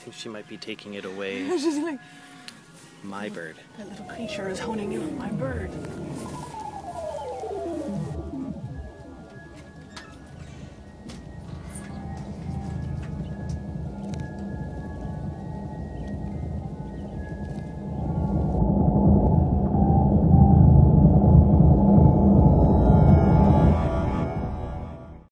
think she might be taking it away. She's like, My bird. that little creature is honing in on my bird.